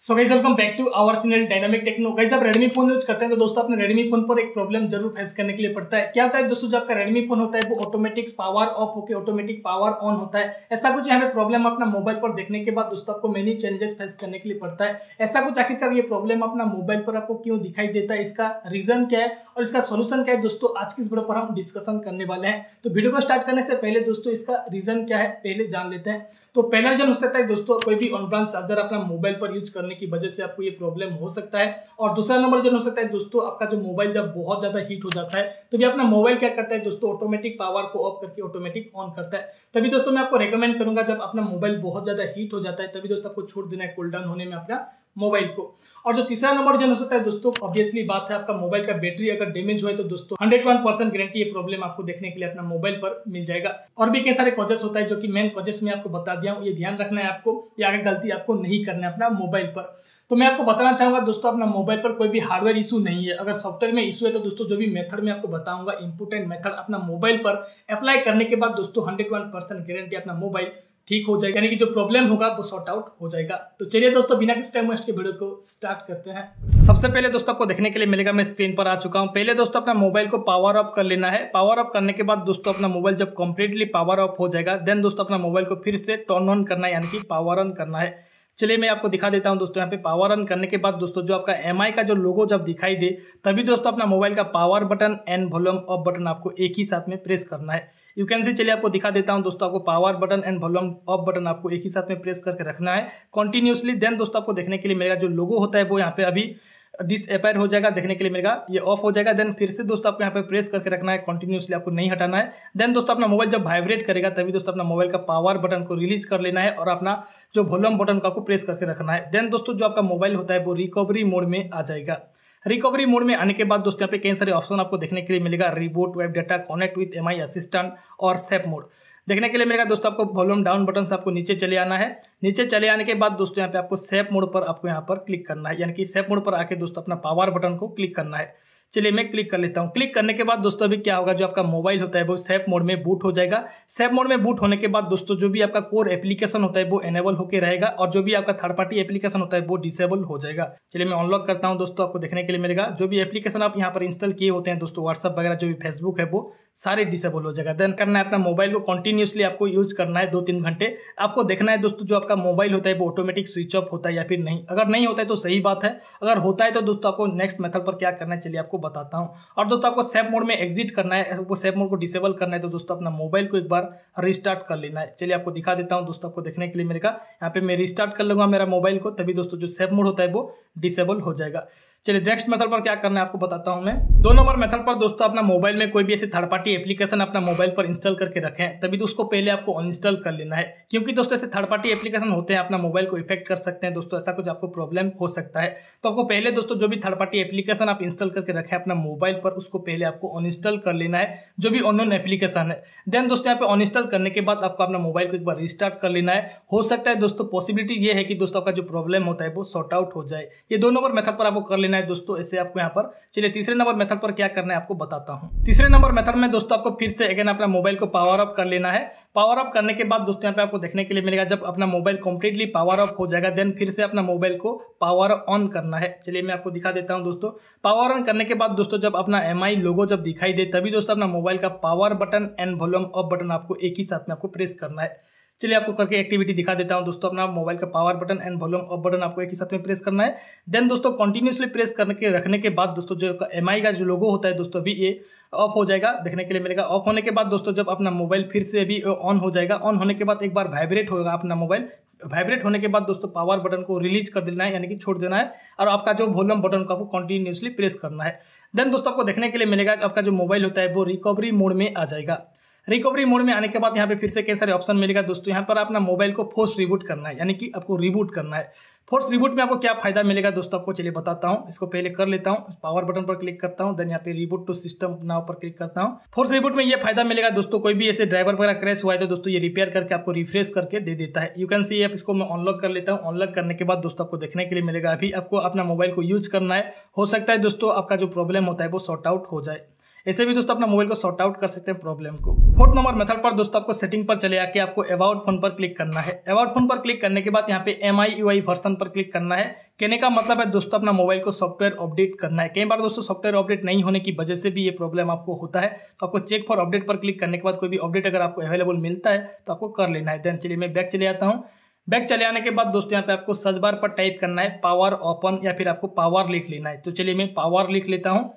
So guys welcome back to our channel dynamic techno guys आप Redmi phone use करते हैं तो दोस्तों अपने रेडमी फ़ोन पर एक प्रॉब्लम ज़रूर फेस करने के लिए पड़ता है। क्या होता है दोस्तों, जो आपका रेडमी फ़ोन होता है, वो ऑटोमेटिक पावर ऑफ़ होकर ऑटोमेटिक पावर ऑन होता है। ऐसा कुछ यहाँ पे प्रॉब्लम अपना मोबाइल पर देखने के बाद दोस्तों, आपको मेनी चेंजेस फेस करने के लिए पड़ता है। ऐसा कुछ आखिरकार ये प्रॉब्लम अपना मोबाइल पर आपको क्यों दिखाई देता है? इसका रीजन क्या है? और इसका सोल्यूशन क्या है दोस्तों? आज की इस वीडियो पर हम डिस्कशन करने वाले हैं। तो वीडियो को स्टार्ट करने से पहले दोस्तों, इसका रीजन क्या है? पहले जान लेते हैं। तो पहला रीजन हो सकता है, दोस्तों, कोई भी ऑन चार्जर अपना मोबाइल पर यूज़ करने की वजह से आपको ये प्रॉब्लम हो सकता है। और दूसरा नंबर रीजन हो सकता है, दोस्तों, आपका जो मोबाइल जब बहुत ज़्यादा हीट हो जाता है, तभी अपना मोबाइल क्या करता है, दोस्तों ऑटोमेटिक पावर को ऑफ़ करके ऑटोमेटिक ऑन करता है। तभी, दोस्तों, मैं आपको रिकमेंड करूँगा, जब अपना मोबाइल बहुत ज़्यादा हीट हो जाता है, तभी, दोस्तों, आपको छोड़ देना है कूल डाउन होने में अपना मोबाइल को। और जो तीसरा नंबर जो हो सकता है दोस्तों ऑब्वियसली बात है आपका मोबाइल का बैटरी अगर डैमेज हुआ है तो दोस्तों hundred one percent guarantee problem आपको देखने के लिए अपना मोबाइल पर मिल जाएगा। और भी कई सारे कॉजेस होता है जो कि मेन कॉजेस में आपको बता दिया हूँ, ये ध्यान रखना है आपको, ये आगे गलती आपको नहीं करना है अपना मोबाइल पर। तो मैं आपको बताना चाहूँगा दोस्तों, अपना मोबाइल पर कोई भी हार्डवेयर इशू नहीं है। अगर सॉफ्टवेयर में इशू है तो दोस्तों, जो भी मेथड मैं आपको बताऊँगा इंपोर्टेंट मेथड अपना मोबाइल पर अप्लाई करने के बाद दोस्तों हंड्रेड वन परसेंट गारंटी अपना मोबाइल ठीक हो जाएगा, यानी कि जो प्रॉब्लम होगा वो सॉर्ट आउट हो जाएगा। तो चलिए दोस्तों, बिना किसी टाइम वेस्ट के वीडियो को स्टार्ट करते हैं। सबसे पहले दोस्तों आपको देखने के लिए मिलेगा, मैं स्क्रीन पर आ चुका हूँ। पहले दोस्तों अपना मोबाइल को पावर ऑफ़ कर लेना है। पावर ऑफ़ करने के बाद दोस्तों अपना मोबाइल जब कम्प्लीटली पावर ऑफ़ हो जाएगा देन दोस्तों अपना मोबाइल को फिर से टर्न ऑन करना है, यानी कि पावर ऑन करना है। चलिए मैं आपको दिखा देता हूँ दोस्तों, यहाँ पे पावर ऑन करने के बाद दोस्तों, जो आपका एमआई का जो लोगो जब दिखाई दे, तभी दोस्तों अपना मोबाइल का power button and volume off button आपको एक ही साथ में प्रेस करना है। यू कैन से चलिए आपको दिखा देता हूँ दोस्तों, आपको power button and volume off button आपको एक ही साथ में प्रेस करके रखना है। कंटिन्यूसली देन दोस्तों आपको देखने के लिए मेरा जो लोगो होता है, वो यहाँ पे अभी डिसअपेयर हो जाएगा देखने के लिए मिलेगा। ये ऑफ़ हो जाएगा देन फिर से दोस्तों आपको यहाँ पे प्रेस करके रखना है कंटिन्यूसली आपको नहीं हटाना है। देन दोस्तों अपना मोबाइल जब वाइब्रेट करेगा, तभी दोस्तों अपना मोबाइल का पावर बटन को रिलीज़ कर लेना है और अपना जो वॉल्यूम बटन को आपको प्रेस करके रखना है। देन दोस्तों जो आपका मोबाइल होता है, वो रिकवरी मोड में आ जाएगा। रिकवरी मोड में आने के बाद दोस्तों यहाँ पे कई सारे ऑप्शन आपको देखने के लिए मिलेगा। Reboot wipe data connect with M assistant और सेफ़ मोड देखने के लिए मिलेगा दोस्तों आपको वॉल्यूम डाउन बटन से आपको नीचे चले आना है। नीचे चले आने के बाद दोस्तों यहाँ पे आपको सेफ़ मोड पर आपको यहाँ पर क्लिक करना है। यानी कि सेफ़ मोड पर आके दोस्तों अपना पावर बटन को क्लिक करना है। चलिए मैं क्लिक कर लेता हूँ। क्लिक करने के बाद दोस्तों अभी क्या होगा? जो आपका मोबाइल होता है वो सेफ़ मोड में बूट हो जाएगा। सेफ़ मोड में बूट होने के बाद दोस्तों जो भी आपका कोर एप्लीकेशन होता है वो एनेबल होकर रहेगा और जो भी आपका थर्ड पार्टी एप्लीकेशन होता है वो डिसेबल हो जाएगा। चलिए मैं अनलॉक करता हूँ दोस्तों आपको देखने के लिए मिलेगा। जो भी एप्लीकेशन आप यहाँ पर इंस्टॉल किए होते हैं दोस्तों व्हाट्सअप वगैरह जो भी फेसबुक है वो सारे डिसेबल हो जाएगा। देन करना है अपना मोबाइल को कंटिन्यूसली आपको यूज़ करना है दो तीन घंटे। आपको देखना है दोस्तों, जो आपका मोबाइल होता है, वो ऑटोमेटिक स्विच ऑफ़ होता है या फिर नहीं। अगर नहीं होता है तो सही बात है। अगर होता है तो दोस्तों, आपको नेक्स्ट मेथड पर क्या करना है, चलिए आपको बताता हूँ। और दोस्तों, आपको सेफ़ मोड में एग्जिट करना है, वो सेफ़ मोड को डिसेबल करना है तो दोस्तों, अपना मोबाइल को एक बार रिस्टार्ट कर लेना है। चलिए आपको दिखा देता हूँ दोस्तों, आपको देखने के लिए मेरे का यहाँ पे मैं रिस्टार्ट कर लूँगा मेरा मोबाइल को, तभी दोस्तों, जो सेफ़ मोड होता है, वो डिसेबल हो जाएगा। चलिए नेक्स्ट मेथड पर क्या करना है आपको बताता हूँ मैं। दो नंबर मेथड पर दोस्तों अपना मोबाइल में कोई भी ऐसे थर्ड पार्टी एप्लीकेशन अपना मोबाइल पर इंस्टॉल करके रखें, तभी तो उसको पहले आपको अनइंस्टॉल कर लेना है। क्योंकि दोस्तों ऐसे थर्ड पार्टी एप्लीकेशन होते हैं, अपना मोबाइल को इफ़ेक्ट कर सकते हैं दोस्तों, ऐसा कुछ आपको प्रॉब्लम हो सकता है। तो आपको पहले दोस्तों जो भी थर्ड पार्टी एप्लीकेशन आप इंस्टॉल करके रखें, अपना मोबाइल पर उसको पहले आपको अनइंस्टॉल कर लेना है, जो भी अनोन एप्लीकेशन है। देन दोस्तों यहाँ पे अनइंस्टॉल करने के बाद आपको अपना मोबाइल को एक बार रिस्टार्ट कर लेना है। हो सकता है दोस्तों पॉसिबिलिटी ये है कि दोस्तों आपका जो प्रॉब्लम होता है वो सॉर्ट आउट हो जाए। ये दो नंबर मेथड पर आपको कर है दोस्तों ऐसे आपको यहाँ पर। चलिए, तीसरे नंबर मेथड पर क्या करना है आपको बताता हूँ। तीसरे नंबर मेथड में दोस्तों आपको फिर से अगेन अपना मोबाइल को पावर अप कर लेना है। पावर अप करने के बाद दोस्तों यहाँ पे आपको देखने के लिए मिलेगा, जब अपना मोबाइल कंप्लीटली पावर अप हो जाएगा देन फिर से अपना मोबाइल को पावर ऑन करना है। चलिए, मैं आपको दिखा देता हूँ दोस्तों। पावर ऑन करने के बाद दोस्तों, जब अपना एम लोगो जब दिखाई दे, तभी दोस्तों अपना मोबाइल का power button and volume off button आपको एक ही साथ में आपको प्रेस करना है। चलिए आपको करके एक्टिविटी दिखा देता हूँ। दोस्तों, अपना मोबाइल का power button and volume off button आपको एक ही साथ में प्रेस करना है। देन दोस्तों कंटिन्यूसली प्रेस करने के रखने के बाद दोस्तों, जो एमआई का जो लोगो होता है दोस्तों, अभी ये ऑफ़ हो जाएगा। देखने के लिए मिलेगा। ऑफ़ होने के बाद दोस्तों, जब अपना मोबाइल फिर से अभी ऑन हो जाएगा ऑन होने के बाद एक बार वाइब्रेट होगा अपना मोबाइल वाइब्रेट होने के बाद दोस्तों पावर बटन को रिलीज़ कर देना है, यानी कि छोड़ देना है। और आपका जो वॉल्यूम बटन को आपको कंटिन्यूसली प्रेस करना है। देन दोस्तों, आपको देखने के लिए मिलेगा आपका जो मोबाइल होता है, वो रिकवरी मोड में आ जाएगा। रिकवरी मोड में आने के बाद यहाँ पे फिर से कई सारे ऑप्शन मिलेगा। दोस्तों, यहाँ पर अपना मोबाइल को फोर्स रिबूट करना है, यानी कि आपको रिबूट करना है। फोर्स रिबूट में आपको क्या फ़ायदा मिलेगा दोस्तों? आपको चलिए बताता हूँ। इसको पहले कर लेता हूँ। पावर बटन पर क्लिक करता हूँ देन यहाँ पे रिबूट टू सिस्टम नाव पर क्लिक करता हूँ। फोर्स रिबूट में ये फ़ायदा मिलेगा दोस्तों, कोई भी ऐसे ड्राइवर वगैरह क्रैश हुआ है तो दोस्तों ये रिपेयर करके आपको रिफ्रेश करके दे देता है। यू कैन सी आप इसको मैं अनलॉक कर लेता हूँ। अनलॉक करने के बाद दोस्तों आपको देखने के लिए मिलेगा। अभी आपको अपना मोबाइल को यूज़ करना है। हो सकता है दोस्तों आपका जो प्रॉब्लम होता है वो सॉर्ट आउट हो जाए। ऐसे भी दोस्तों अपना मोबाइल को सॉर्ट आउट कर सकते हैं प्रॉब्लम को। फोर्थ नंबर मेथड पर दोस्तों आपको सेटिंग पर चले आके आपको अबाउट फ़ोन पर क्लिक करना है। अबाउट फ़ोन पर क्लिक करने के बाद यहाँ पे M I U I version पर क्लिक करना है। कहने का मतलब है दोस्तों अपना मोबाइल को सॉफ्टवेयर अपडेट करना है। कई बार दोस्तों सॉफ्टवेयर अपडेट नहीं होने की वजह से भी ये प्रॉब्लम आपको होता है। तो आपको चेक फॉर अपडेट पर क्लिक करने के बाद कोई भी अपडेट अगर आपको अवेलेबल मिलता है तो आपको कर लेना है। देन चलिए मैं बैक चले आता हूँ। बैक चले आने के बाद दोस्तों यहाँ पे आपको सर्च बार पर टाइप करना है। पावर ओपन या फिर आपको पावर लिख लेना है। तो चलिए मैं पावर लिख लेता हूँ।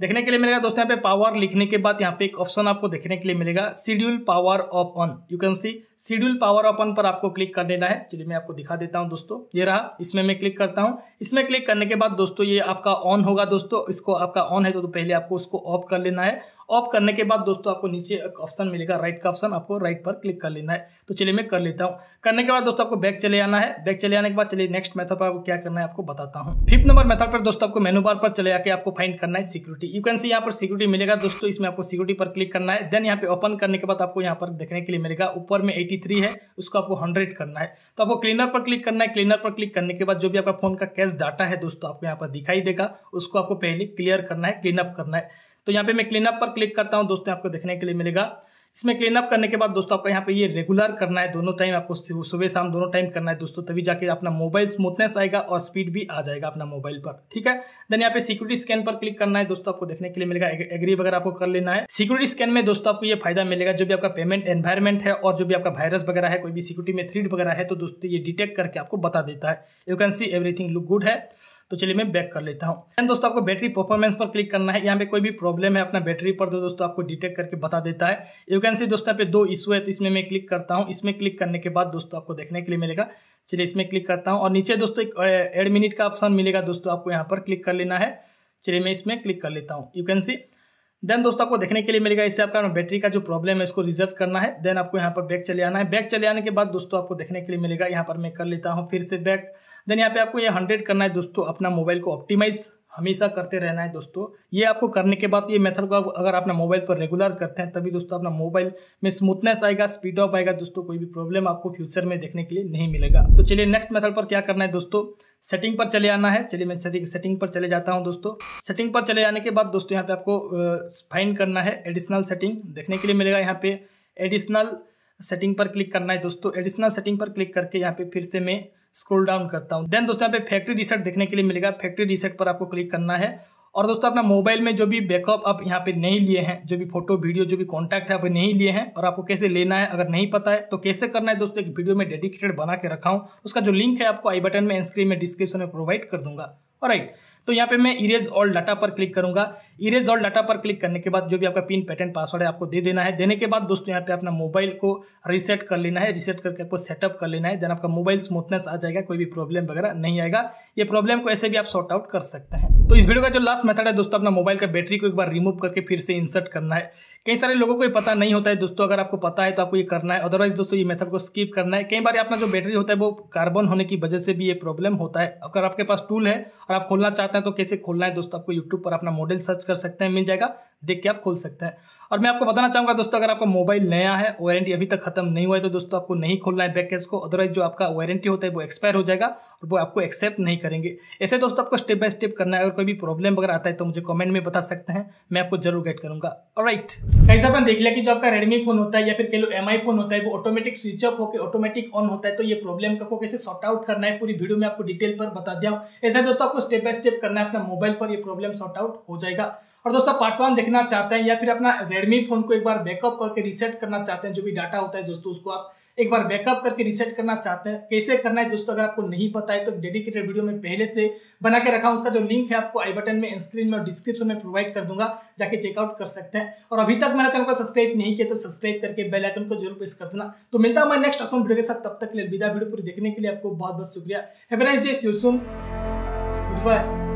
देखने के लिए मिलेगा दोस्तों यहाँ पे पावर लिखने के बाद यहाँ पे एक ऑप्शन आपको देखने के लिए मिलेगा schedule power off on you can see schedule power off on पर आपको क्लिक कर देना है। चलिए मैं आपको दिखा देता हूँ दोस्तों। ये रहा इसमें मैं क्लिक करता हूँ। इसमें क्लिक करने के बाद दोस्तों ये आपका ऑन होगा दोस्तों। इसको आपका ऑन है तो, तो पहले आपको उसको ऑफ़ कर लेना है। ऑफ़ करने के बाद दोस्तों आपको नीचे एक ऑप्शन मिलेगा राइट का ऑप्शन आपको राइट पर क्लिक कर लेना है। तो चलिए मैं कर लेता हूँ। करने के बाद दोस्तों आपको बैक चले आना है। बैक चले आने के बाद चलिए नेक्स्ट मेथड पर आपको क्या करना है, आपको बताता हूँ। फिफ्थ नंबर मेथड पर दोस्तों आपको मेनू बार पर चले आके आपको फाइंड करना है सिक्योरिटी यू कैन सी यहाँ पर सिक्योरिटी मिलेगा दोस्तों, इसमें आपको सिक्योरिटी पर क्लिक करना है। देन यहाँ पे ओपन करने के बाद आपको यहाँ पर देखने के लिए मिलेगा, ऊपर में एटी है, उसको आपको हंड्रेड करना है। तो आपको क्लीनर पर क्लिक करना है। क्लीनर पर क्लिक करने के बाद जो भी आपका फ़ोन का कैश डाटा है दोस्तों, आपको यहाँ पर दिखाई देगा, उसको आपको पहले क्लियर करना है क्लीन अप करना है। तो यहाँ पे मैं क्लीनअप पर क्लिक करता हूँ, दोस्तों, आपको देखने के लिए मिलेगा। इसमें क्लीनअप करने के बाद, दोस्तों, आपको यहाँ पे ये रेगुलर करना है, दोनों टाइम आपको सुबह शाम दोनों टाइम करना है, दोस्तों, तभी जाके अपना मोबाइल स्मूथनेस आएगा और स्पीड भी आ जाएगा अपना मोबाइल पर, ठीक है? देन यहाँ पे सिक्योरिटी स्कैन पर क्लिक करना है, दोस्तों, आपको देखने के लिए मिलेगा। एग्री वगैरह आपको कर लेना है। सिक्योरिटी स्कैन में, दोस्तों, आपको ये फ़ायदा मिलेगा, जो भी आपका पेमेंट एनवायरमेंट है और जो भी आपका वायरस वगैरह है, कोई भी सिक्योरिटी में थ्रीड वगैरह है तो दोस्तों, ये डिटेक्ट करके आपको बता देता है। You can see everything look good है। तो चलिए मैं बैक कर लेता हूँ। एंड दोस्तों, आपको बैटरी परफॉर्मेंस पर क्लिक करना है। यहाँ पे कोई भी प्रॉब्लम है, अपना बैटरी पर तो दोस्तों आपको डिटेक्ट करके बता देता है। यू कैन सी दोस्तों पे दो इशू है तो इसमें मैं क्लिक करता हूँ। इसमें क्लिक करने के बाद दोस्तों आपको देखने के लिए मिलेगा। चलिए इसमें क्लिक करता हूँ। और नीचे दोस्तों एक एड मिनट का ऑप्शन मिलेगा दोस्तों, आपको यहाँ पर क्लिक कर लेना है। चलिए मैं इसमें क्लिक कर लेता हूँ। यू कैन सी देन दोस्तों आपको देखने के लिए मिलेगा, इससे आपका बैटरी का जो प्रॉब्लम है, इसको रिज़र्व करना है। देन आपको यहाँ पर बैक चले आना है। बैक चले आने के बाद दोस्तों आपको देखने के लिए मिलेगा। यहाँ पर मैं कर लेता हूँ, फिर से बैक देन यहाँ पे आपको ये हंड्रेड करना है दोस्तों, अपना मोबाइल को ऑप्टिमाइज हमेशा करते रहना है दोस्तों। ये आपको करने के बाद ये मेथड को आप अगर अपना मोबाइल पर रेगुलर करते हैं, तभी दोस्तों अपना मोबाइल में स्मूथनेस आएगा स्पीड ऑफ़ आएगा दोस्तों, कोई भी प्रॉब्लम आपको फ्यूचर में देखने के लिए नहीं मिलेगा। तो चलिए नेक्स्ट मेथड पर क्या करना है दोस्तों? सेटिंग पर चले आना है। चलिए मैं सेटिंग पर चले जाता हूँ दोस्तों। सेटिंग पर चले जाने के बाद दोस्तों यहाँ पे आपको फाइन करना है एडिशनल सेटिंग देखने के लिए मिलेगा यहाँ पे एडिशनल सेटिंग पर क्लिक करना है दोस्तों। एडिशनल सेटिंग पर क्लिक करके यहाँ पे फिर से मैं स्क्रोल डाउन करता हूँ। देन दोस्तों यहाँ पे फैक्ट्री रिसेट देखने के लिए मिलेगा। फैक्ट्री रिसेट पर आपको क्लिक करना है। और दोस्तों अपना मोबाइल में जो भी बैकअप आप यहाँ पे नहीं लिए हैं, जो भी फ़ोटो वीडियो जो भी कॉन्टैक्ट है, आप नहीं लिए हैं और आपको कैसे लेना है, अगर नहीं पता है तो कैसे करना है दोस्तों, एक वीडियो में डेडिकेटेड बना के रखा हूँ। उसका जो लिंक है आपको आई बटन में स्क्रीन में डिस्क्रिप्शन में प्रोवाइड कर दूँगा। राइट तो यहाँ पे मैं इरेज ऑल डाटा पर क्लिक करूँगा। इरेज ऑल डाटा पर क्लिक करने के बाद जो भी आपका पिन पैटर्न पासवर्ड है, आपको दे देना है। देने के बाद दोस्तों यहाँ पे अपना मोबाइल को रिसेट कर लेना है। रिसेट करके आपको सेटअप कर लेना है। देन आपका मोबाइल स्मूथनेस आ जाएगा, कोई भी प्रॉब्लम वगैरह नहीं आएगा। ये प्रॉब्लम को ऐसे भी आप सॉर्ट आउट कर सकते हैं। तो इस वीडियो का जो लास्ट मेथड है, दोस्तों, अपना मोबाइल का बैटरी को एक बार रिमूव करके फिर से इंसर्ट करना है। कई सारे लोगों को ये पता नहीं होता है, दोस्तों, अगर आपको पता है तो आपको ये करना है। अदरवाइज़ दोस्तों, ये मेथड को स्किप करना है। कई बार अपना जो बैटरी होता है, वो कार्बन होने की वजह से भी ये प्रॉब्लम होता है। अगर आपके पास टूल है और आप खोलना चाहते हैं तो कैसे खोलना है, दोस्तों आपको यूट्यूब पर अपना मॉडल सर्च कर सकते हैं, मिल जाएगा। देख के आप खोल सकते हैं। और मैं आपको बताना चाहूँगा दोस्तों, अगर आपका मोबाइल नया है वारंटी अभी तक खत्म नहीं हुआ है तो दोस्तों आपको नहीं खोलना है बैक केस को। अदरवाइज़ जो आपका वारंटी होता है, वो एक्सपायर हो जाएगा और वो आपको एक्सेप्ट नहीं करेंगे। ऐसे दोस्तों आपको स्टेप बाय स्टेप करना है। अगर कोई भी प्रॉब्लम वगैरह आता है तो मुझे कॉमेंट में बता सकते हैं। मैं आपको ज़रूर गाइड करूँगा। राइट कैसे अपन देख लिया कि जो आपका रेडमी फ़ोन होता है या फिर कह लो एम फ़ोन होता है, वो ऑटोमेटिक स्विच ऑफ़ होकर ऑटोमेटिक ऑन होता है। तो ये प्रॉब्लम को कैसे सॉर्ट आउट करना है, पूरी वीडियो में आपको डिटेल पर बता दिया हूँ। ऐसा दोस्तों आपको स्टेप बाय स्टेप करना है, अपना मोबाइल पर यह प्रॉब्लम सॉर्ट आउट हो जाएगा। और दोस्तों पार्ट वन देखना चाहते हैं या फिर अपना रेडमी फ़ोन को एक बार बैकअप करके रिसेट करना चाहते हैं, जो भी डाटा होता है दोस्तों, उसको आप एक बार बैकअप करके रिसेट करना चाहते हैं। कैसे करना है दोस्तों, अगर आपको नहीं पता है तो डेडिकेटेड वीडियो में पहले से बना के रखा हूँ। उसका जो लिंक है, आपको आई बटन में स्क्रीन में और डिस्क्रिप्शन में प्रोवाइड कर दूँगा, जाके चेकआउट कर सकते हैं। और अभी तक मेरा चैनल को सब्सक्राइब नहीं किया तो सब्सक्राइब करके बेल आइकन को ज़रूर प्रेस कर देना। तो मिलता हूँ मैं नेक्स्ट असम वीडियो के साथ, तब तक के लिए विदा वीडियो पूरी देखने के लिए आपको बहुत बहुत शुक्रिया बाय